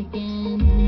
again.